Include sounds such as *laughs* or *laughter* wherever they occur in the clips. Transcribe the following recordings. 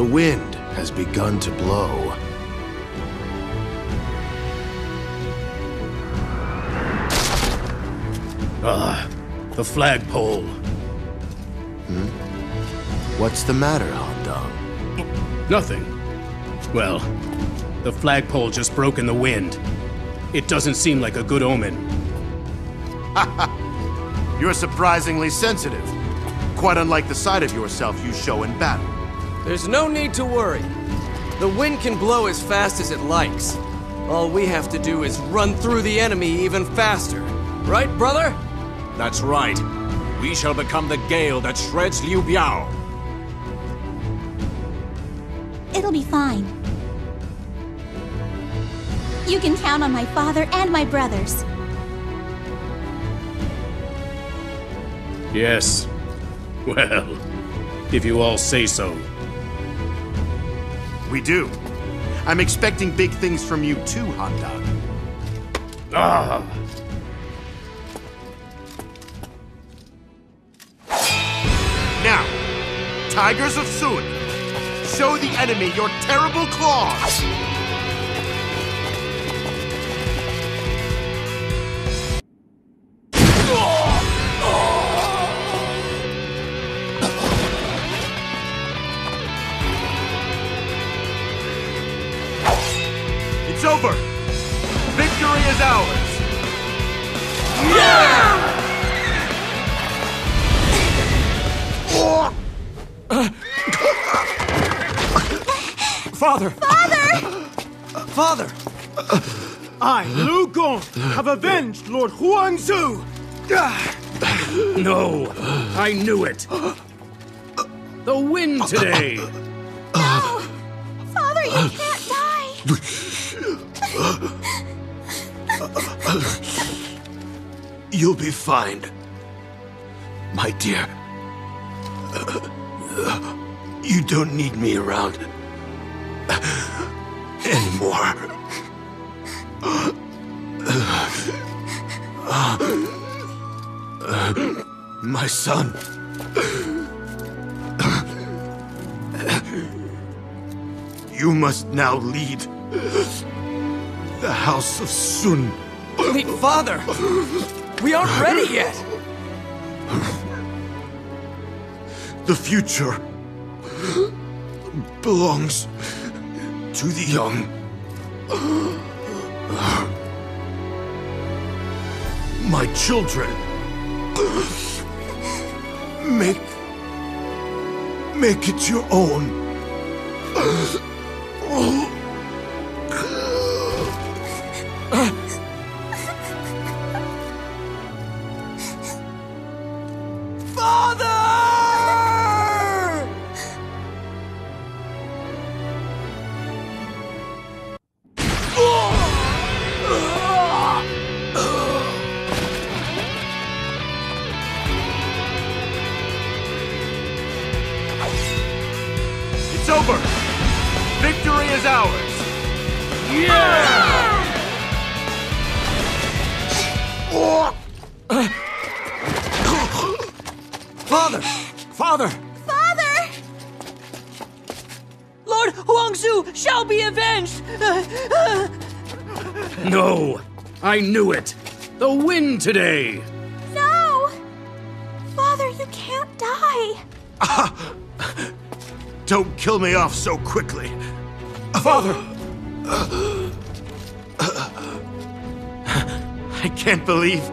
The wind has begun to blow. Ah, the flagpole. What's the matter, Han Dang? Nothing. Well, the flagpole just broke in the wind. It doesn't seem like a good omen. *laughs* You're surprisingly sensitive. Quite unlike the side of yourself you show in battle. There's no need to worry. The wind can blow as fast as it likes. All we have to do is run through the enemy even faster. Right, brother? That's right. We shall become the gale that shreds Liu Biao. It'll be fine. You can count on my father and my brothers. Yes. *laughs* Well, if you all say so. We do. I'm expecting big things from you too, Han Dang. Ah! Now, Tigers of Sun, show the enemy your terrible claws! It's over! Victory is ours! Father! Father! Father! I, Lu Gong, have avenged Lord Huang Zu! No! I knew it! The wind today! No! Father, you can't die! You'll be fine, my dear. You don't need me around anymore. My son. You must now lead the House of Sun. Wait, Father! We aren't ready yet! The future belongs to the young. My children, make make it your own. Father! It's over. Victory is ours. Father! Father! Father! Lord Huang Zu shall be avenged! No! I knew it! The wind today! No! Father, you can't die! Ah! Don't kill me off so quickly. Father! I can't believe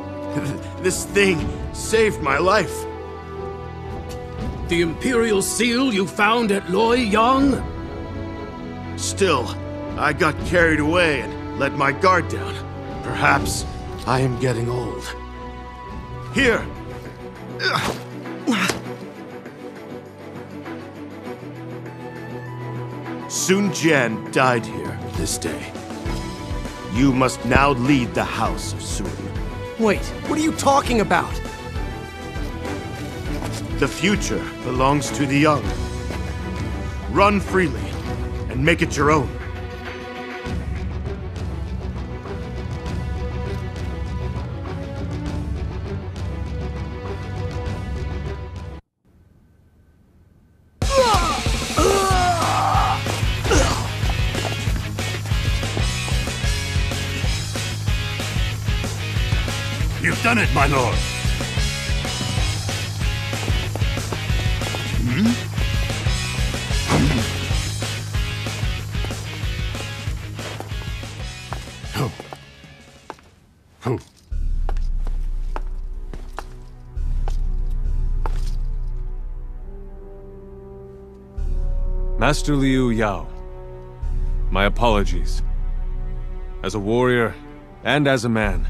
this thing saved my life. The Imperial Seal you found at Luoyang? Still, I got carried away and let my guard down. Perhaps I am getting old. Here! Sun Jian died here this day. You must now lead the House of Sun. Wait, what are you talking about? The future belongs to the young. Run freely and make it your own. You've done it, my lord. Master Liu Yao, my apologies. As a warrior, and as a man,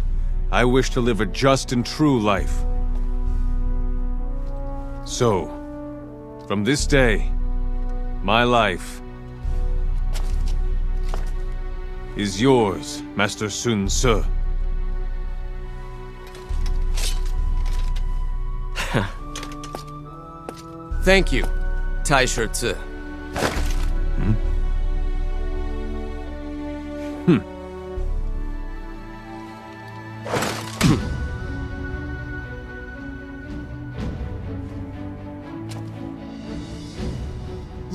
I wish to live a just and true life. So, from this day, my life is yours, Master Sun Ce. *laughs* Thank you, Taishi Ci.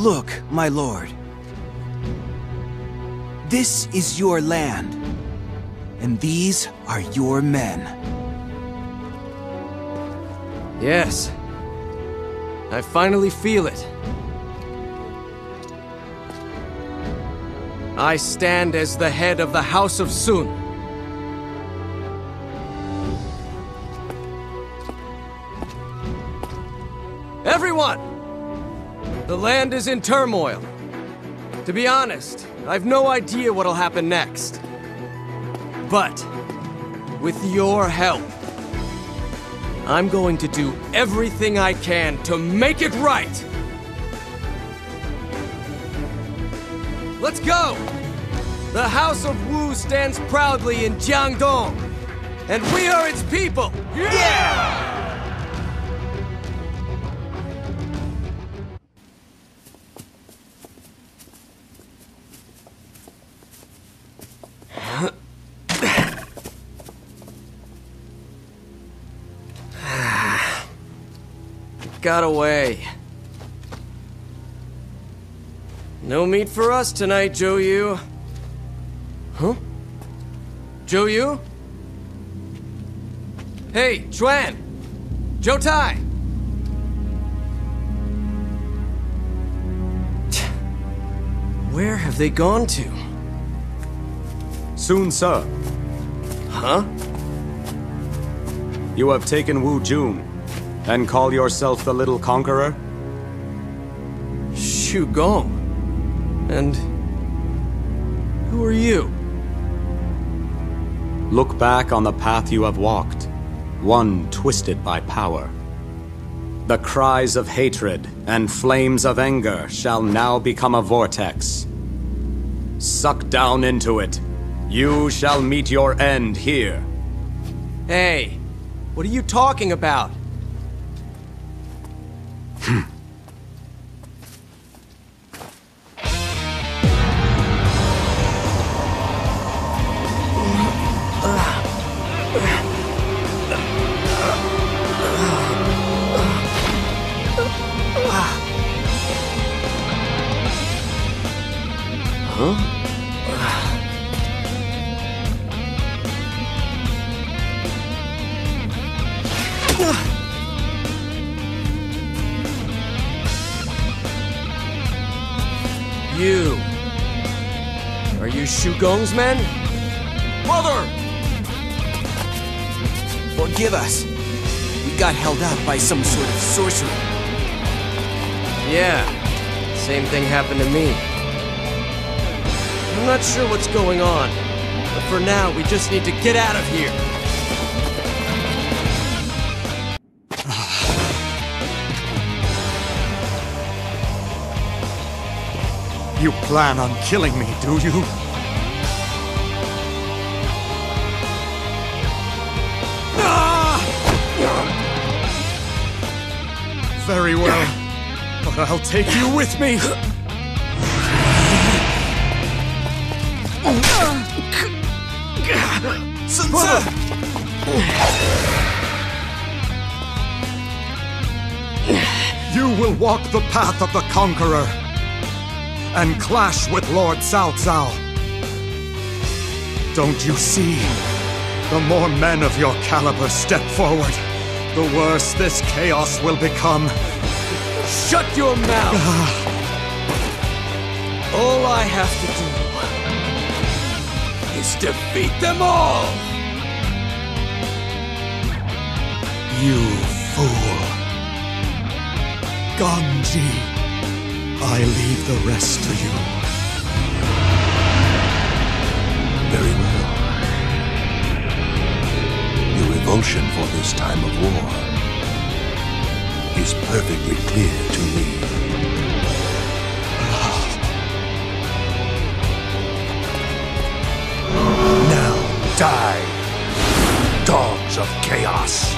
Look, my lord. This is your land, and these are your men. Yes. I finally feel it. I stand as the head of the House of Sun. Land is in turmoil. To be honest, I've no idea what'll happen next. But, with your help, I'm going to do everything I can to make it right! Let's go! The House of Wu stands proudly in Jiangdong, and we are its people! Yeah! Got away. No meat for us tonight, Zhou Yu. Huh? Zhou Yu? Hey, Quan! Zhou Tai! *sighs* Where have they gone to? Sun Ce. Huh? you have taken Wu Jun and call yourself the Little Conqueror? Xu Gong. And. Who are you? Look back on the path you have walked, one twisted by power. The cries of hatred and flames of anger shall now become a vortex. Suck down into it. You shall meet your end here. Hey, what are you talking about? Gong's men? Mother! Forgive us. We got held up by some sort of sorcery. Yeah. Same thing happened to me. I'm not sure what's going on, but for now, we just need to get out of here. *sighs* You plan on killing me, do you? Very well. But I'll take you with me. You will walk the path of the conqueror and clash with Lord Cao Cao. Don't you see? The more men of your caliber step forward, the worse this chaos will become. Shut your mouth! Ah. All I have to do is defeat them all! You fool. Ganji, I leave the rest to you. Very well. Your revulsion for this time of war perfectly clear to me. Now die, dogs of chaos!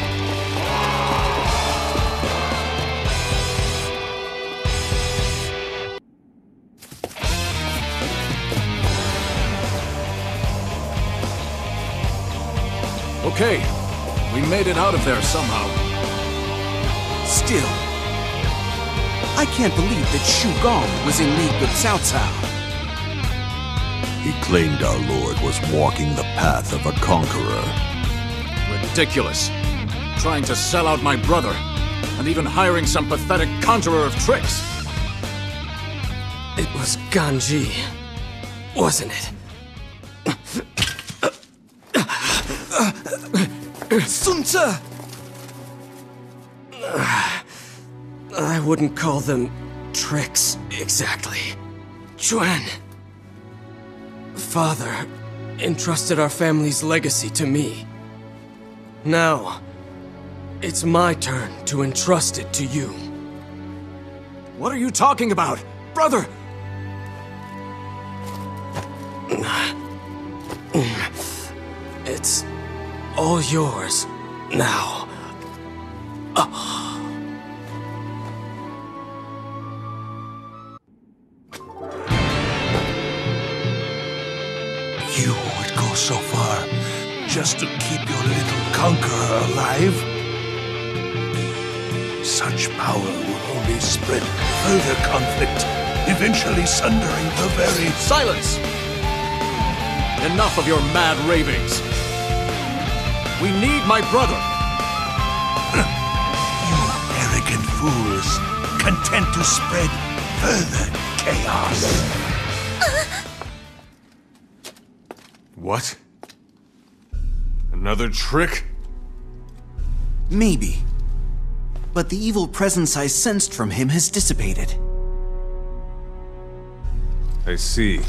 Okay, we made it out of there somehow. Still, I can't believe that Xu Gong was in league with Cao Cao. He claimed our lord was walking the path of a conqueror. Ridiculous. Trying to sell out my brother, and even hiring some pathetic conjurer of tricks. It was Ganji, wasn't it? Sun Ce! Wouldn't call them tricks exactly. Quan. Father entrusted our family's legacy to me. Now, it's my turn to entrust it to you. What are you talking about? Brother! It's all yours now. You just to keep your little conqueror alive? Such power will only spread further conflict, eventually sundering the very... Silence! Enough of your mad ravings. We need my brother. *clears throat* You arrogant fools, content to spread further chaos. Uh. What? Another trick? Maybe. But the evil presence I sensed from him has dissipated. I see.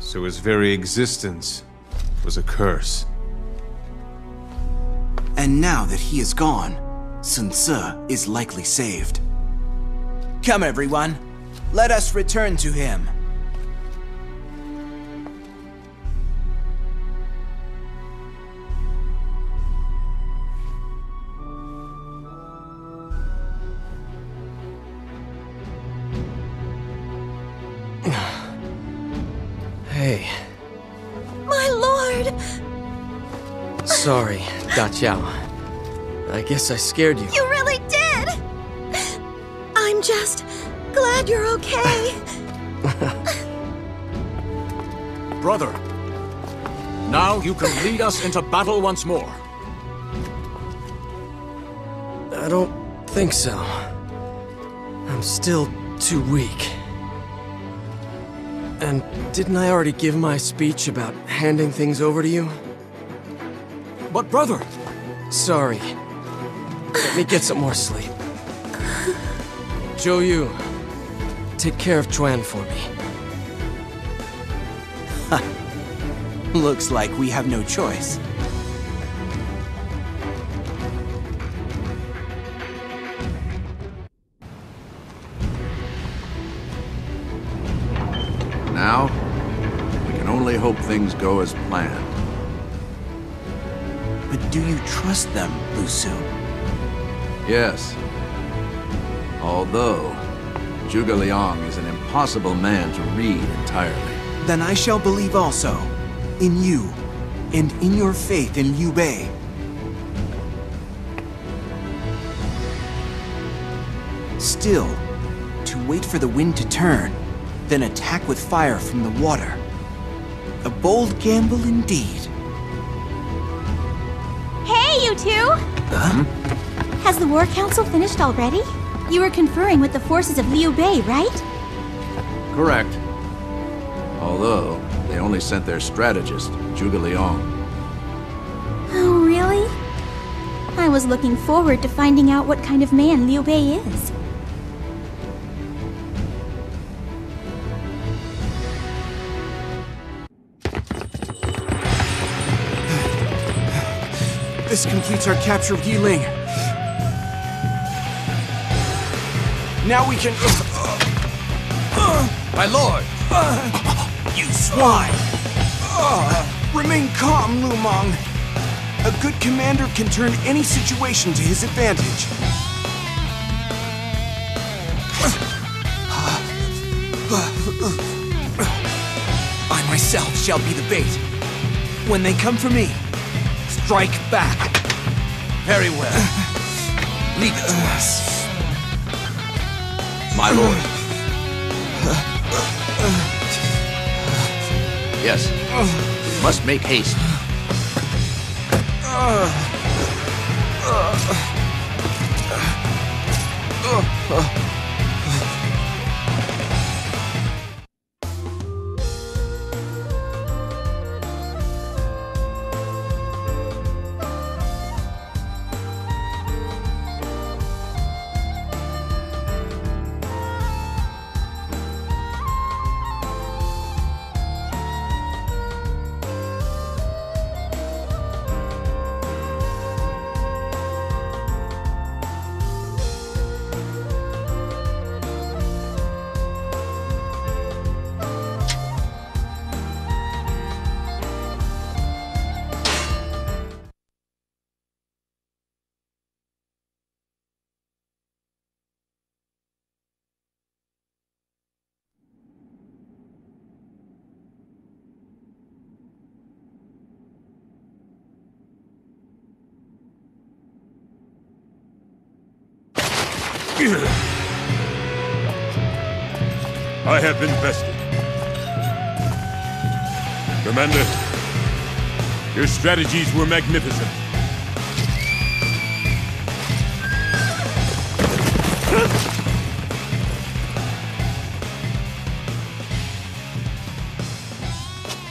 So his very existence was a curse. And now that he is gone, Sun Ce is likely saved. Come, everyone. Let us return to him. Da I guess I scared you. You really did! I'm just glad you're okay. *laughs* Brother, now you can lead us into battle once more. I don't think so. I'm still too weak. And didn't I already give my speech about handing things over to you? But brother, Sorry. Let me get some more sleep. Zhou Yu, take care of Quan for me. Looks like we have no choice. Now, we can only hope things go as planned. Do you trust them, Lu Su? Yes. Although, Zhuge Liang is an impossible man to read entirely. Then I shall believe also in you and in your faith in Liu Bei. Still, to wait for the wind to turn, then attack with fire from the water. A bold gamble indeed. You? Huh? Has the War Council finished already? You were conferring with the forces of Liu Bei, right? Correct. Although, they only sent their strategist, Zhuge Liang. Oh, really? I was looking forward to finding out what kind of man Liu Bei is. This completes our capture of Yiling. Now we can... My lord! you swine! remain calm, Lu Meng. A good commander can turn any situation to his advantage. I myself shall be the bait. When they come for me, strike back. Very well. Leave it to us. My lord. Yes. We must make haste. I have been bested. Commander, your strategies were magnificent.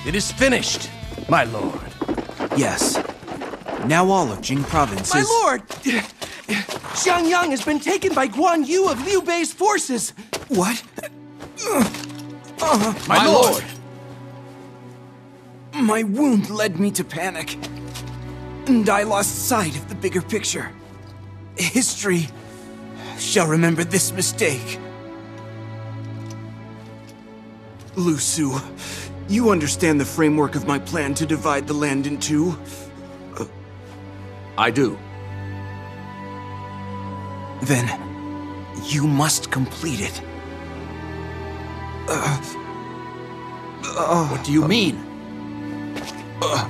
It is finished, my lord. Yes. Now all of Jing province My is... lord! Xiangyang has been taken by Guan Yu of Liu Bei's forces. What? Uh, My lord! My wound led me to panic. And I lost sight of the bigger picture. History shall remember this mistake. Lu Su, you understand the framework of my plan to divide the land in two? I do. Then, you must complete it. Uh, what do you mean? Uh,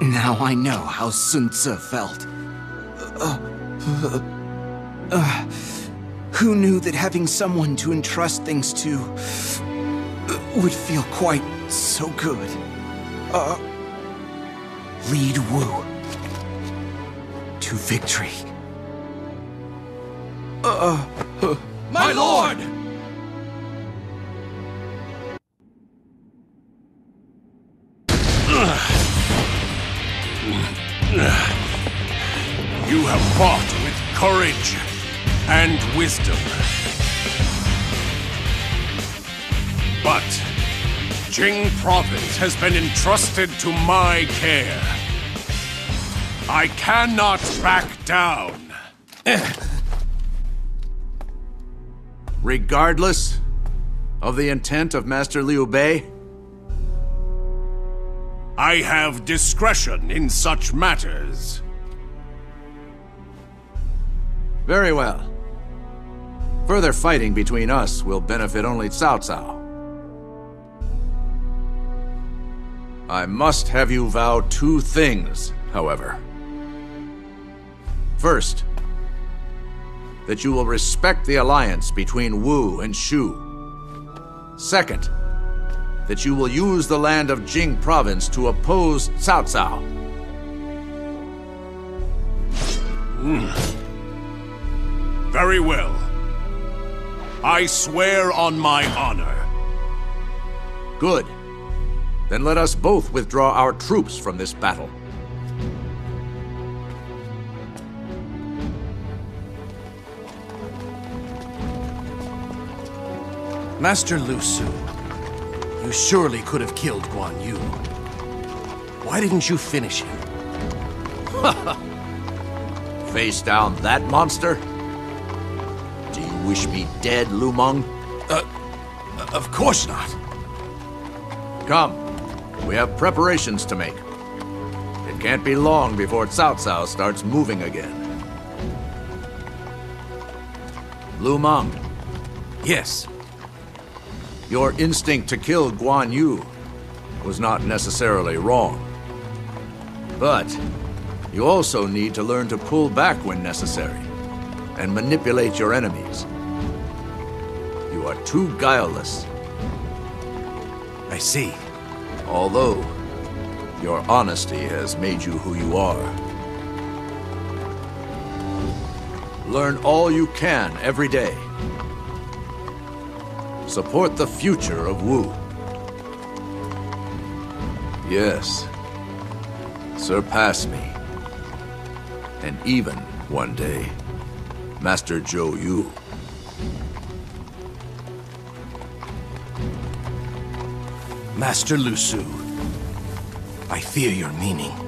now I know how Sun Ce felt. Uh, uh, who knew that having someone to entrust things to would feel quite so good? Uh, lead Wu to victory. Uh, My lord! You have fought with courage and wisdom. But Jing Province has been entrusted to my care. I cannot back down. *laughs* Regardless of the intent of Master Liu Bei? I have discretion in such matters. Very well. Further fighting between us will benefit only Cao Cao. I must have you vow two things, however. First, that you will respect the alliance between Wu and Shu. Second, that you will use the land of Jing province to oppose Cao Cao. Hmm. Very well. I swear on my honor. Good. Then let us both withdraw our troops from this battle. Master Lu Su, you surely could have killed Guan Yu. Why didn't you finish him? Face down that monster? Do you wish me dead, Lu Meng? Uh, of course not. Come. We have preparations to make. It can't be long before Cao Cao starts moving again. Lu Meng. Yes. Your instinct to kill Guan Yu was not necessarily wrong. But you also need to learn to pull back when necessary and manipulate your enemies. You are too guileless. I see. Although, your honesty has made you who you are. Learn all you can every day. Support the future of Wu. Yes. Surpass me. And even, one day, Master Zhou Yu. Master Lu Su, I fear your meaning.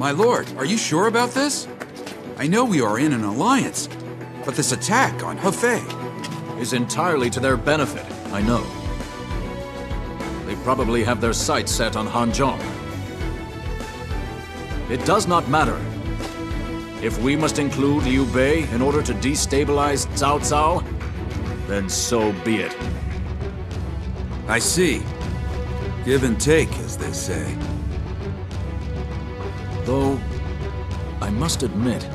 My lord, are you sure about this? I know we are in an alliance, but this attack on Hefei is entirely to their benefit, I know. They probably have their sights set on Hanzhong. It does not matter. If we must include Liu Bei in order to destabilize Cao Cao, then so be it. I see. Give and take, as they say. Though, I must admit,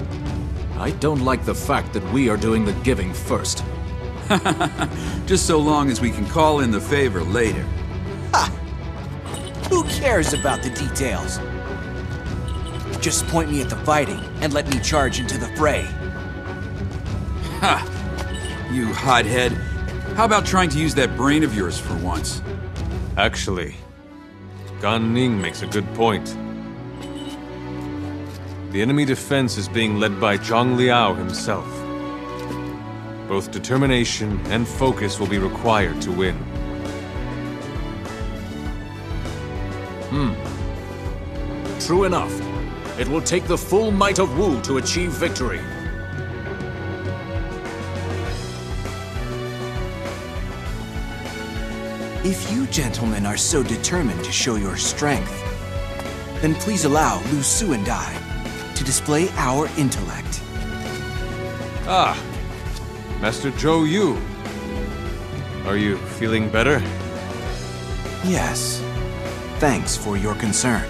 I don't like the fact that we are doing the giving first. *laughs* Just so long as we can call in the favor later. Ha! Who cares about the details? Just point me at the fighting and let me charge into the fray. Ha! You hothead. How about trying to use that brain of yours for once? Actually, Gan Ning makes a good point. The enemy defense is being led by Zhang Liao himself. Both determination and focus will be required to win. Hmm. True enough. It will take the full might of Wu to achieve victory. If you gentlemen are so determined to show your strength, then please allow Lu Su and I to display our intellect. Ah, Master Zhou Yu. Are you feeling better? Yes. Thanks for your concern.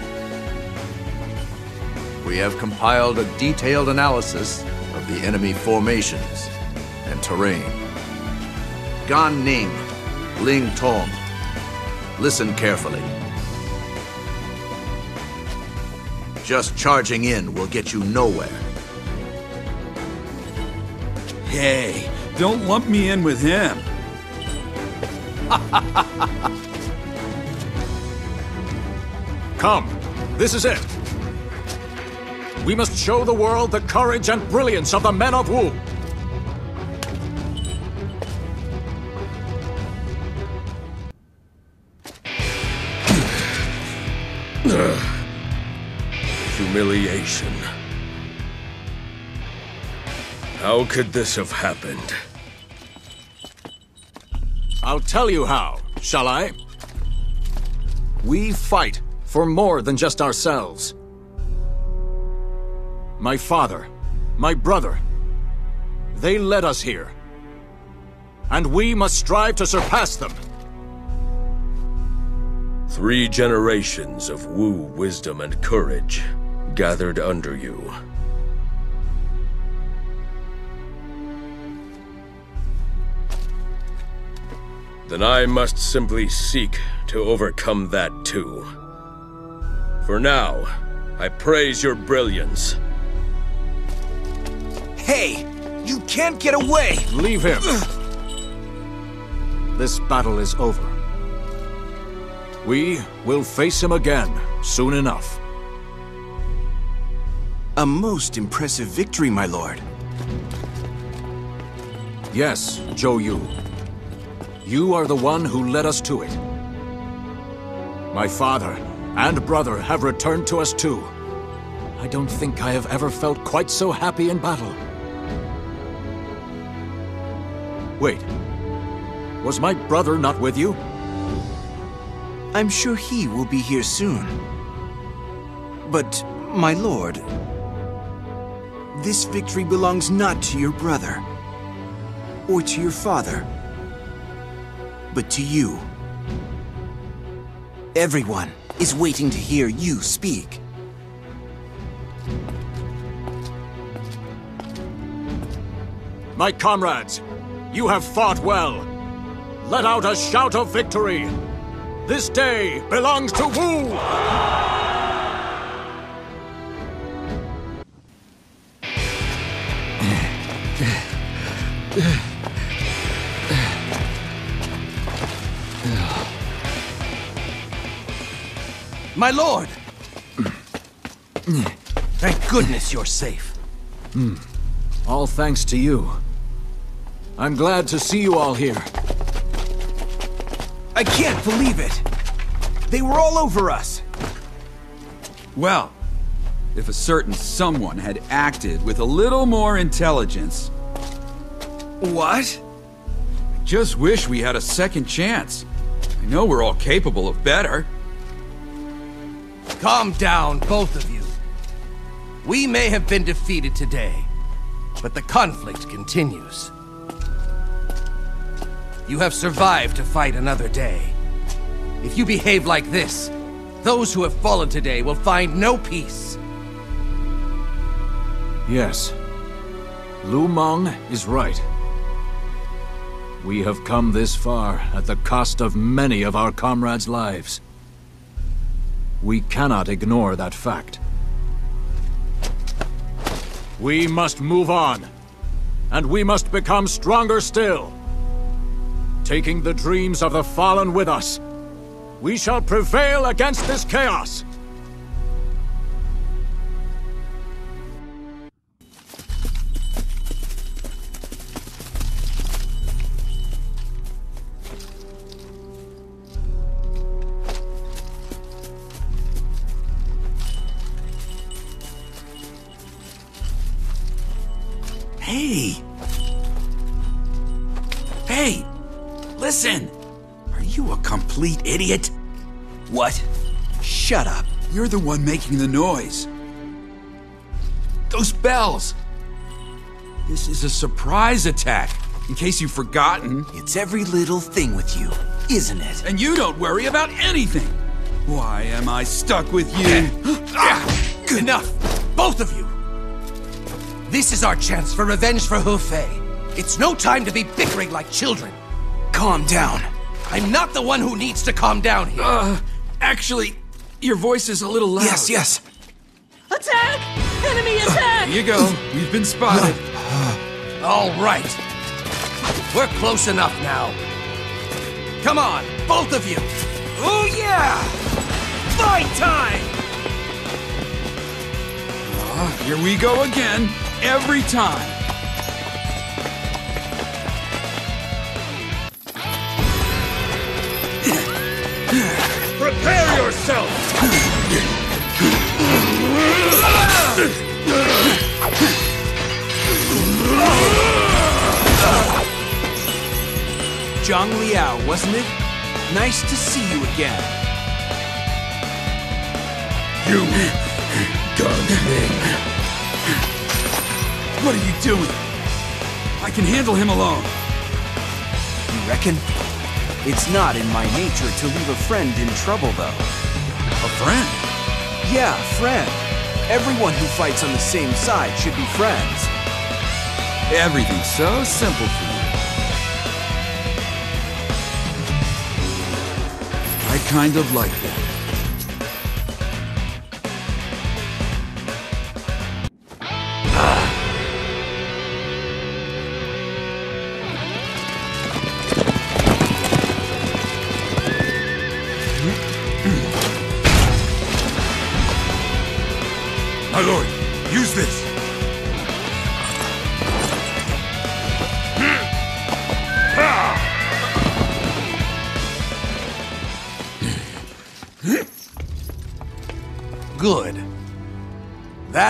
We have compiled a detailed analysis of the enemy formations and terrain. Gan Ning, Ling Tong, listen carefully. Just charging in will get you nowhere. Hey, don't lump me in with him. *laughs* Come, this is it. We must show the world the courage and brilliance of the men of Wu. *sighs* *sighs* Humiliation. How could this have happened? I'll tell you how, shall I? We fight for more than just ourselves. My father, my brother, they led us here. And we must strive to surpass them. Three generations of Wu wisdom and courage gathered under you. then I must simply seek to overcome that too. For now, I praise your brilliance. Hey! You can't get away! Leave him! this battle is over. We will face him again, soon enough. A most impressive victory, my lord. Yes, Zhou Yu. You are the one who led us to it. My father and brother have returned to us too. I don't think I have ever felt quite so happy in battle. Wait. Was my brother not with you? I'm sure he will be here soon. But, my lord, this victory belongs not to your brother, or to your father, but to you. Everyone is waiting to hear you speak. My comrades, you have fought well. Let out a shout of victory. This day belongs to Wu! My lord! Thank goodness you're safe. Hmm. All thanks to you. I'm glad to see you all here. I can't believe it! They were all over us! Well, if a certain someone had acted with a little more intelligence. What? I just wish we had a second chance. I know we're all capable of better. Calm down, both of you. We may have been defeated today, but the conflict continues. You have survived to fight another day. If you behave like this, those who have fallen today will find no peace. Yes. Lu Meng is right. We have come this far at the cost of many of our comrades' lives. We cannot ignore that fact. We must move on. And we must become stronger still. Taking the dreams of the fallen with us, we shall prevail against this chaos. Complete idiot? What? Shut up. You're the one making the noise. Those bells! This is a surprise attack, in case you've forgotten. It's every little thing with you, isn't it? And you don't worry about anything! Why am I stuck with you? *coughs* Ah, good enough! Both of you! This is our chance for revenge for Hu Fei. It's no time to be bickering like children. Calm down. I'm not the one who needs to calm down here. Uh, actually, your voice is a little loud. Yes, yes. Attack! Enemy attack! Here you go. We've been spotted. *sighs* All right. We're close enough now. Come on, both of you. Oh, yeah! Fight time! Uh, here we go again. Every time. Prepare yourself! Zhang Liao, wasn't it? Nice to see you again. You... Ning. What are you doing? I can handle him alone. You reckon? It's not in my nature to leave a friend in trouble, though. A friend? Yeah, friend. Everyone who fights on the same side should be friends. Everything's so simple for you. I kind of like that.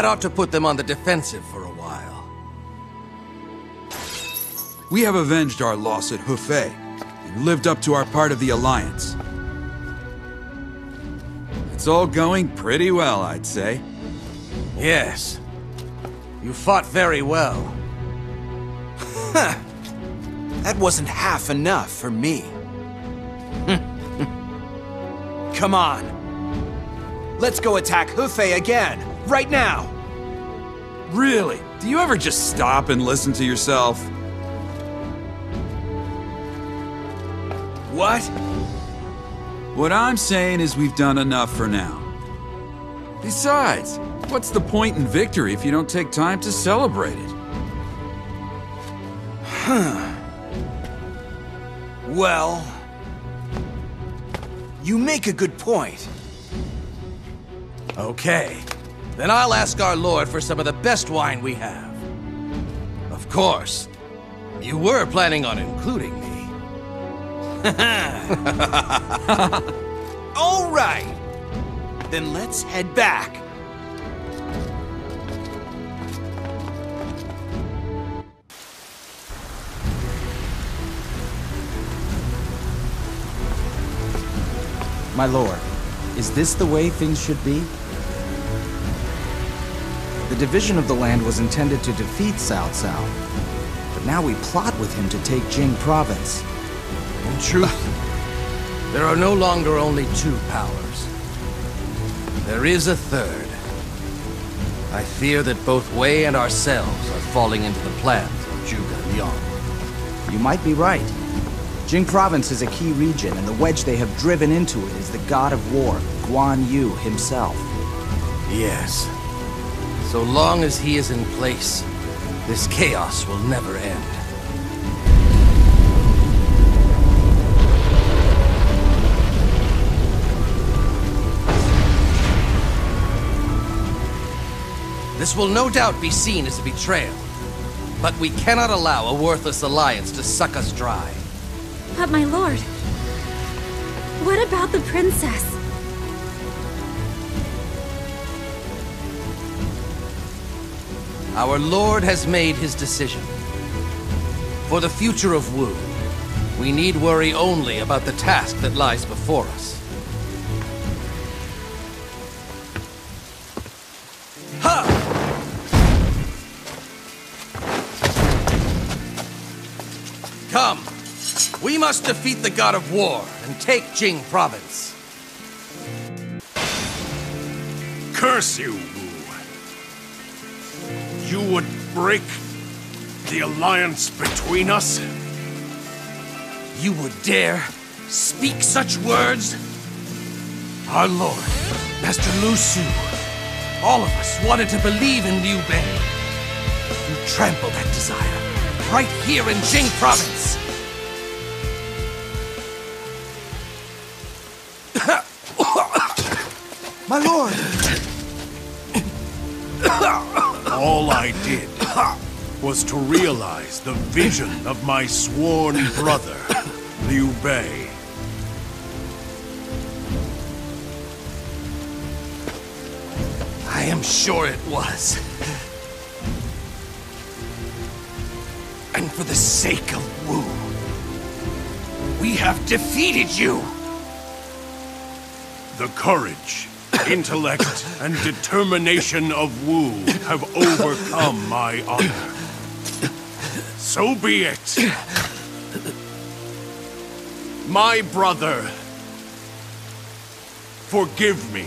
Ought to put them on the defensive for a while. We have avenged our loss at Hefei and lived up to our part of the Alliance. It's all going pretty well, I'd say. Yes. You fought very well. That wasn't half enough for me. *laughs* Come on. Let's go attack Hefei again, right now. Really? Do you ever just stop and listen to yourself? What? What I'm saying is we've done enough for now. Besides, what's the point in victory if you don't take time to celebrate it? Huh. *sighs* Well... You make a good point. Okay. Then I'll ask our lord for some of the best wine we have. Of course. You were planning on including me. *laughs* All right. Then let's head back. My lord, is this the way things should be? The division of the land was intended to defeat Cao Cao, but now we plot with him to take Jing province. In truth, there are no longer only two powers. There is a third. I fear that both Wei and ourselves are falling into the plans of Zhuge Liang. You might be right. Jing province is a key region, and the wedge they have driven into it is the god of war, Guan Yu himself. Yes. So long as he is in place, this chaos will never end. This will no doubt be seen as a betrayal, but we cannot allow a worthless alliance to suck us dry. But my lord, what about the princess? Our lord has made his decision. For the future of Wu, we need worry only about the task that lies before us. Come! We must defeat the god of war and take Jing province. Curse you. You would break the alliance between us? You would dare speak such words? Our lord, Master Lu Su, all of us wanted to believe in Liu Bei. You trample that desire right here in Jing province. My lord! *laughs* All I did was to realize the vision of my sworn brother, Liu Bei. I am sure it was. And for the sake of Wu, we have defeated you! The courage, intellect, and determination of Wu have overcome my honor. So be it. My brother, forgive me.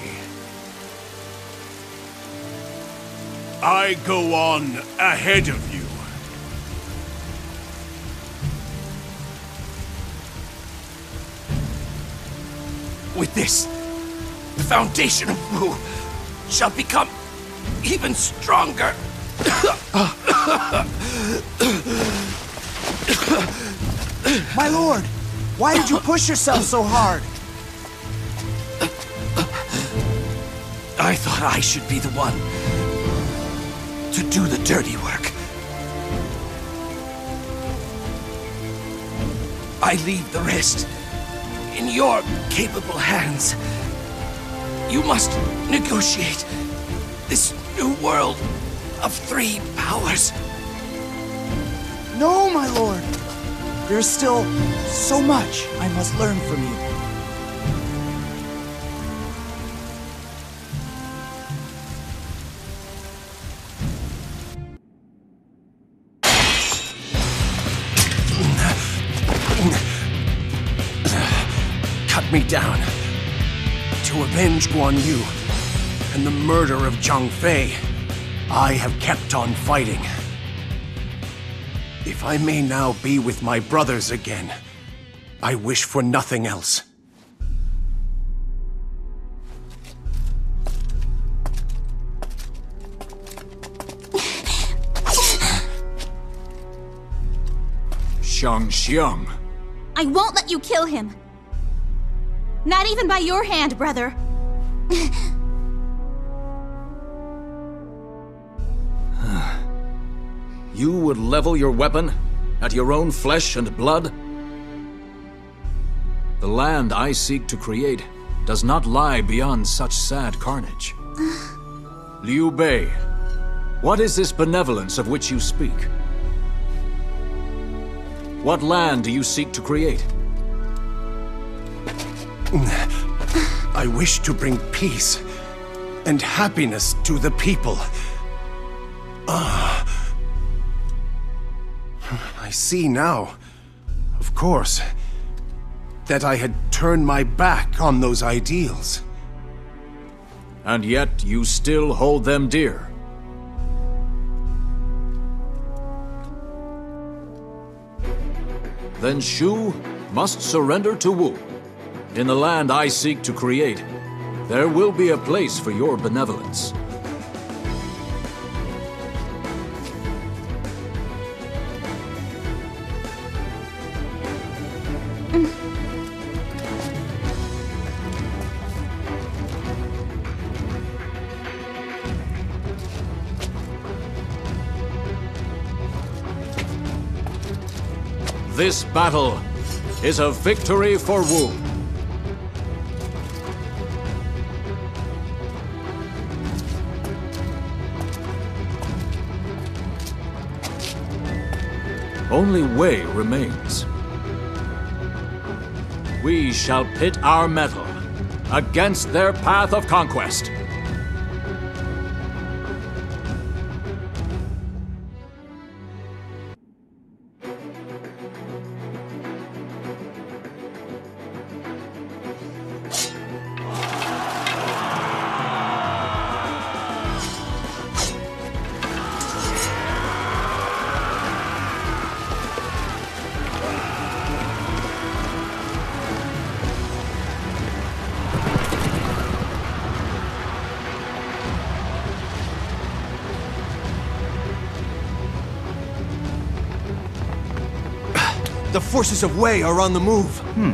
I go on ahead of you. With this, the foundation of Wu shall become even stronger. My lord, why did you push yourself so hard? I thought I should be the one to do the dirty work. I leave the rest in your capable hands. You must negotiate this new world of three powers. No, my lord. There's still so much I must learn from you. Guan Yu and the murder of Zhang Fei. I have kept on fighting. If I may now be with my brothers again, I wish for nothing else. Shang Xiang. I won't let you kill him. Not even by your hand, brother. *sighs* You would level your weapon at your own flesh and blood? The land I seek to create does not lie beyond such sad carnage. *sighs* Liu Bei, what is this benevolence of which you speak? What land do you seek to create? *sighs* I wish to bring peace and happiness to the people. Ah. I see now, of course, that I had turned my back on those ideals. And yet you still hold them dear. Then Shu must surrender to Wu. In the land I seek to create, there will be a place for your benevolence. This battle is a victory for Wu. Only way remains. We shall pit our mettle against their path of conquest. The forces of Wei are on the move. Hmm.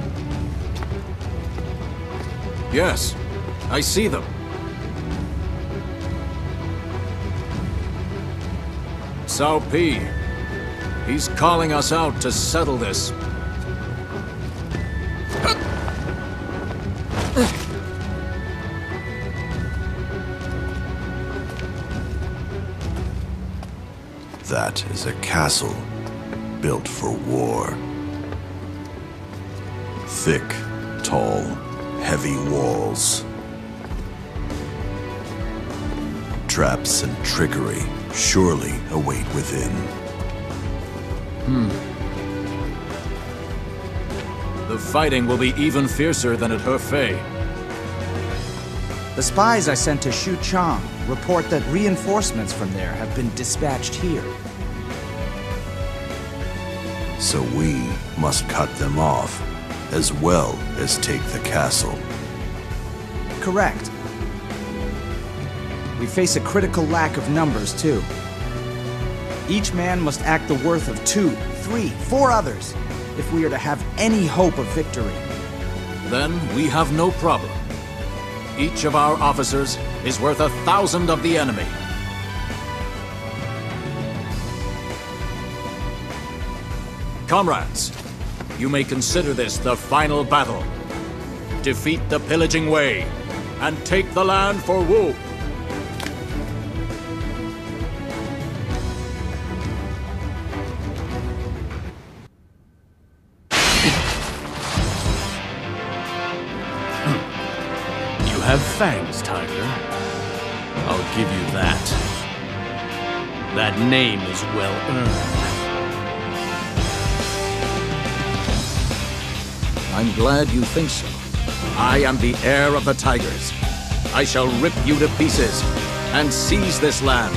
Yes, I see them. Cao Pi. He's calling us out to settle this. That is a castle built for war. Thick, tall, heavy walls. Traps and trickery surely await within. Hmm. The fighting will be even fiercer than at Hefei. The spies I sent to Xuchang report that reinforcements from there have been dispatched here. So we must cut them off, as well as take the castle. correct. We face a critical lack of numbers, too. Each man must act the worth of two, three, four others if we are to have any hope of victory. Then we have no problem. Each of our officers is worth a thousand of the enemy. Comrades, you may consider this the final battle. Defeat the pillaging Wei, and take the land for Wu. Glad you think so. I am the heir of the Tigers. I shall rip you to pieces and seize this land.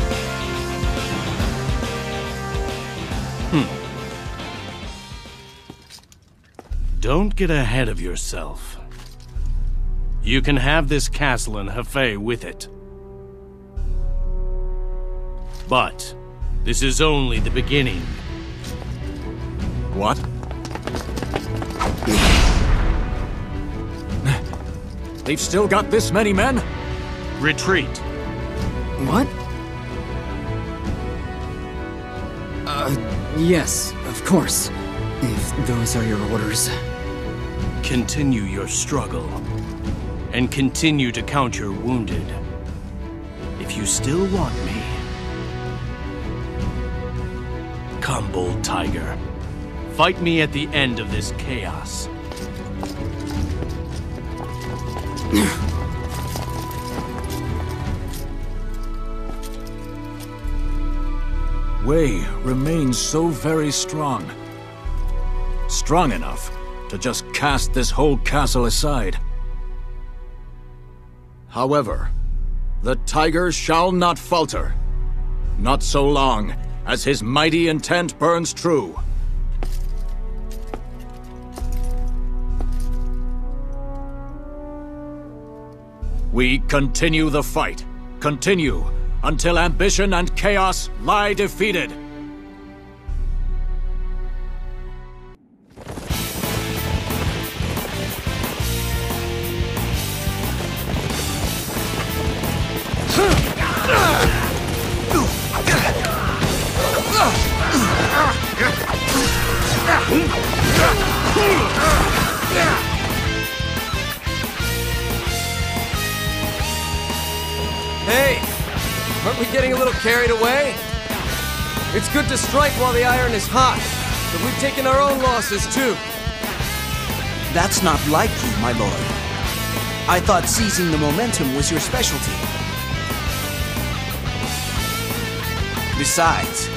Hmm. Don't get ahead of yourself. You can have this castle and Hefei with it. But this is only the beginning. What? They've still got this many men? Retreat. What? Uh, yes, of course. If those are your orders. Continue your struggle. And continue to count your wounded. If you still want me. Come, bold tiger. Fight me at the end of this chaos. Wei remains so very strong. Strong enough to just cast this whole castle aside. However, the tiger shall not falter. Not so long as his mighty intent burns true. We continue the fight. Continue until ambition and chaos lie defeated. Hot, but we've taken our own losses too. That's not like you, my lord. I thought seizing the momentum was your specialty. Besides,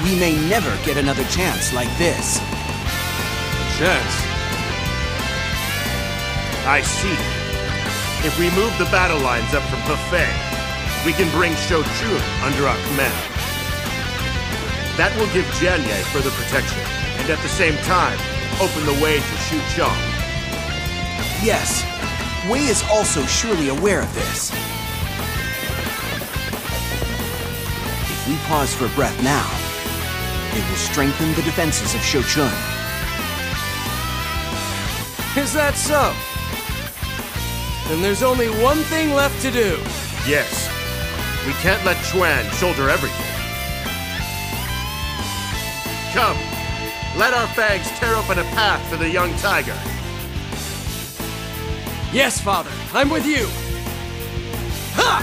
we may never get another chance like this. Chance? I see. If we move the battle lines up from Hefei, we can bring Shouchun under our command. That will give Jianye further protection, and at the same time, open the way to Xuchang. Yes, Wei is also surely aware of this. If we pause for breath now, it will strengthen the defenses of Shouchun. Is that so? Then there's only one thing left to do. Yes. We can't let Quan shoulder everything. Come. Let our fangs tear open a path for the young tiger. Yes, father, I'm with you. Ha!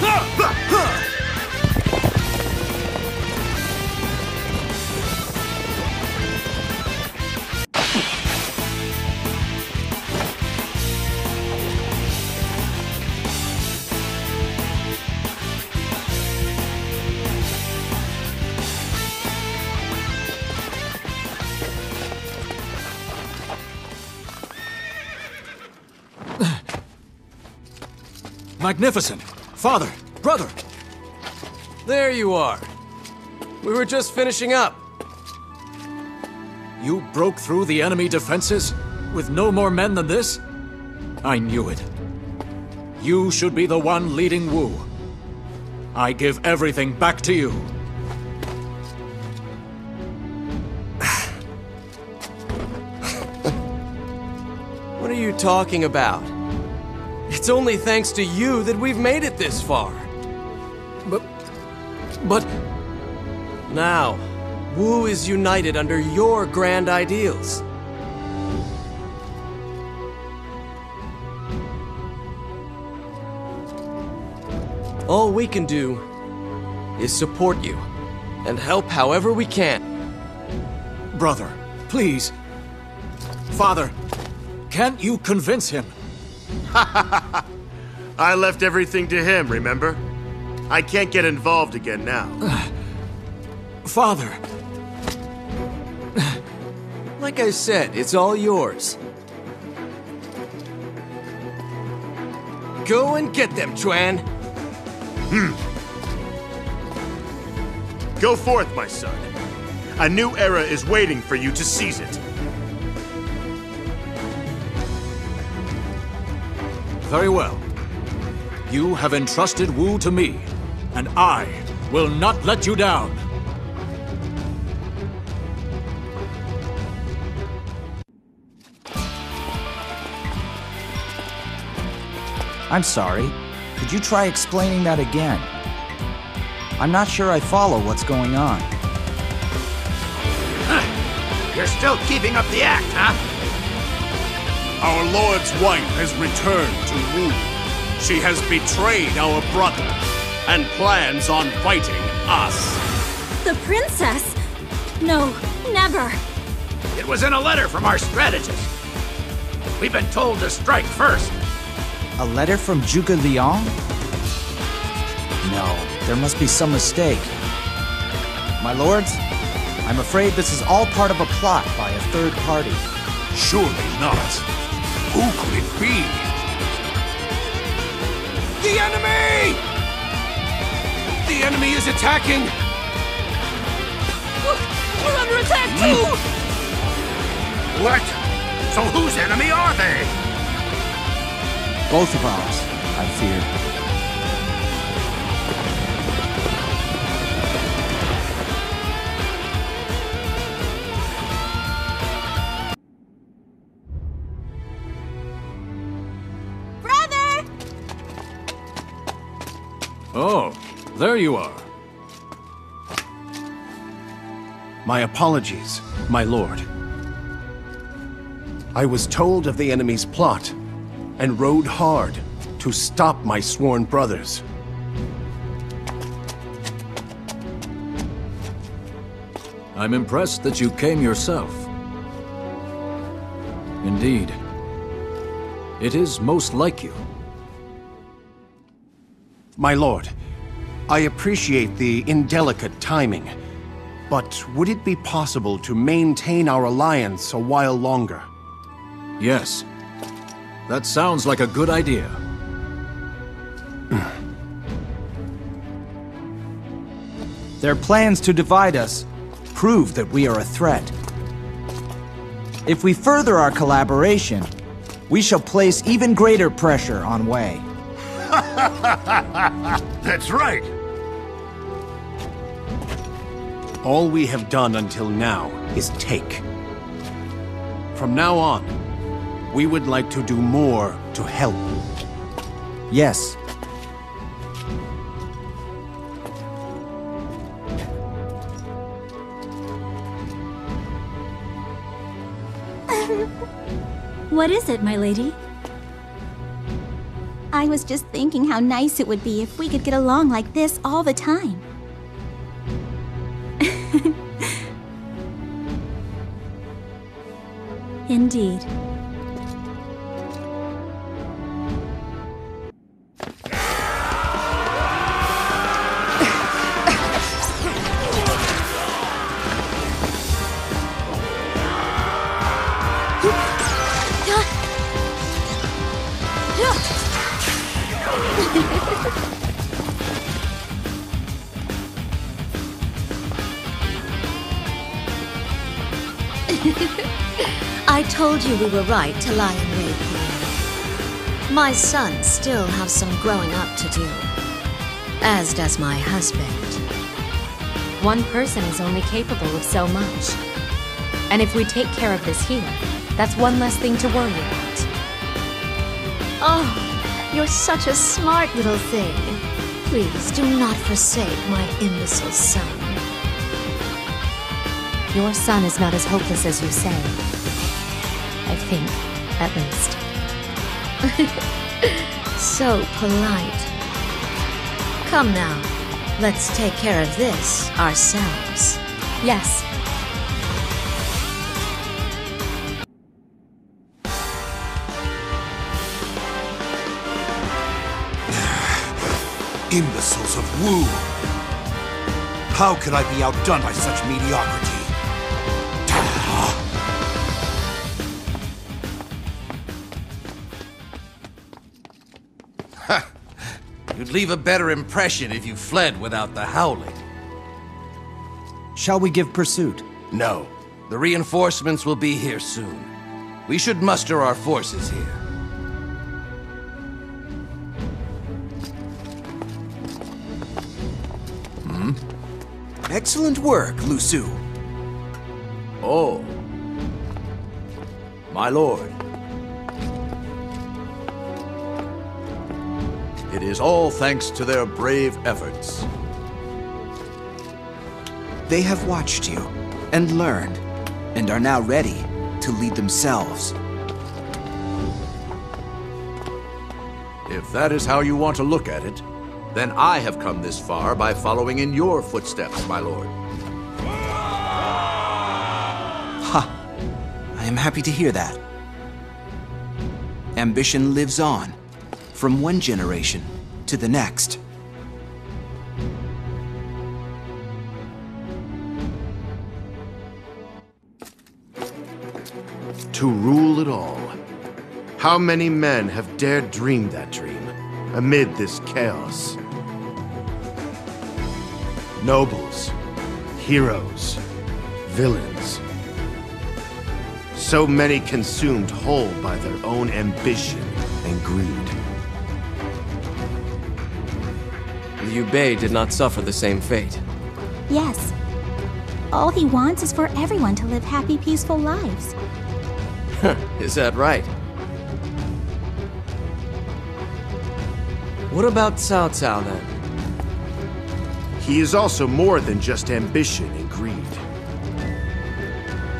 Ha! Ha! Ha! Magnificent! Father! Brother! There you are. We were just finishing up. You broke through the enemy defenses? With no more men than this? I knew it. You should be the one leading Wu. I give everything back to you. *sighs* What are you talking about? It's only thanks to you that we've made it this far. But... but... Now, Wu is united under your grand ideals. All we can do is support you and help however we can. Brother, please. Father, can't you convince him? *laughs* I left everything to him, remember? I can't get involved again now. *sighs* Father. *sighs* Like I said, it's all yours. Go and get them, Quan. Hmm. Go forth, my son. A new era is waiting for you to seize it. Very well. You have entrusted Wu to me, and I will not let you down. I'm sorry. Could you try explaining that again? I'm not sure I follow what's going on. You're still keeping up the act, huh? Our Lord's wife has returned to Wu. She has betrayed our brother and plans on fighting us. The princess? No, never. It was in a letter from our strategist. We've been told to strike first. A letter from Zhuge Liang? No, there must be some mistake. My lords, I'm afraid this is all part of a plot by a third party. Surely not. Who could it be? The enemy! The enemy is attacking! We're under attack too! Hmm. What? So whose enemy are they? Both of ours, I fear. There you are. My apologies, my lord. I was told of the enemy's plot, and rode hard to stop my sworn brothers. I'm impressed that you came yourself. Indeed. It is most like you. My lord, I appreciate the indelicate timing, but would it be possible to maintain our alliance a while longer? Yes. That sounds like a good idea. *clears throat* Their plans to divide us prove that we are a threat. If we further our collaboration, we shall place even greater pressure on Wei. *laughs* *laughs* That's right. All we have done until now is take. From now on, we would like to do more to help. Yes. *laughs* What is it, my lady? I was just thinking how nice it would be if we could get along like this all the time. *laughs* Indeed. Told you we were right to lie in wait here. My sons still have some growing up to do. As does my husband. One person is only capable of so much. And if we take care of this here, that's one less thing to worry about. Oh, you're such a smart little thing. Please do not forsake my imbecile son. Your son is not as hopeless as you say. I think, at least. *laughs* so polite. Come now, let's take care of this ourselves. Yes. *sighs* Imbeciles of Wu! How could I be outdone by such mediocrity? Leave a better impression if you fled without the howling. Shall we give pursuit? No. The reinforcements will be here soon. We should muster our forces here. Hmm? Excellent work, Lu Su. Oh. My lord. It is all thanks to their brave efforts. They have watched you and learned, and are now ready to lead themselves. If that is how you want to look at it, then I have come this far by following in your footsteps, my lord. Ha! I am happy to hear that. Ambition lives on, from one generation to the next. To rule it all. How many men have dared dream that dream amid this chaos? Nobles, heroes, villains. So many consumed whole by their own ambition and greed. Liu Bei did not suffer the same fate. Yes. All he wants is for everyone to live happy, peaceful lives. *laughs* is that right? What about Cao Cao then? He is also more than just ambition and greed.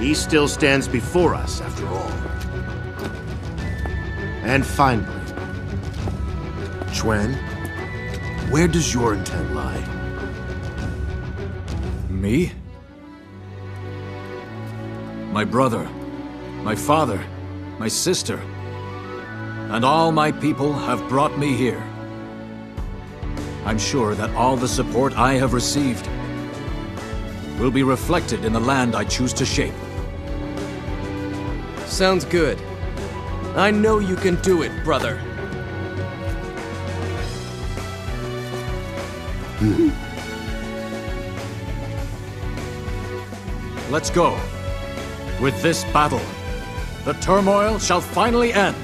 He still stands before us, after all. And finally, Quan, where does your intent lie? Me? My brother, my father, my sister, and all my people have brought me here. I'm sure that all the support I have received will be reflected in the land I choose to shape. Sounds good. I know you can do it, brother. Let's go. With this battle, the turmoil shall finally end.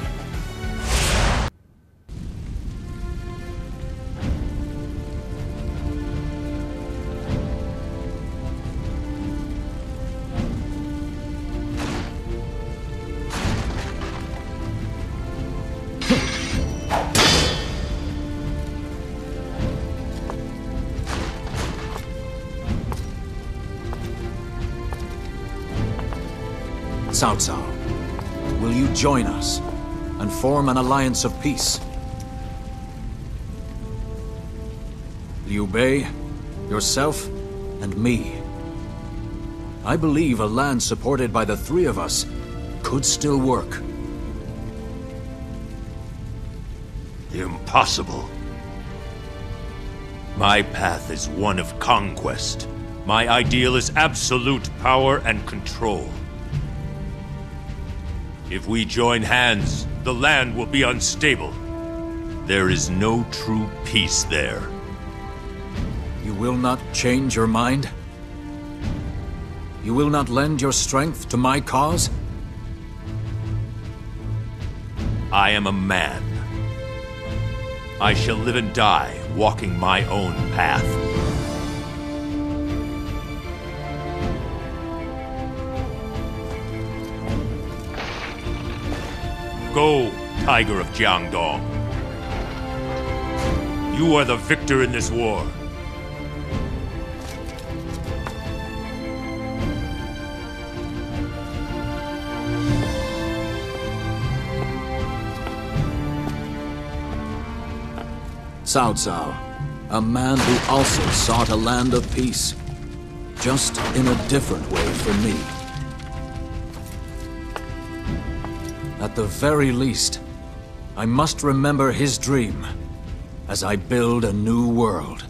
Join us and form an alliance of peace? Liu Bei, yourself, and me. I believe a land supported by the three of us could still work. Impossible. My path is one of conquest. My ideal is absolute power and control. If we join hands, the land will be unstable. There is no true peace there. You will not change your mind? You will not lend your strength to my cause? I am a man, I shall live and die walking my own path. Go, Tiger of Jiangdong. You are the victor in this war. Cao Cao, a man who also sought a land of peace. Just in a different way from me. At the very least, I must remember his dream as I build a new world.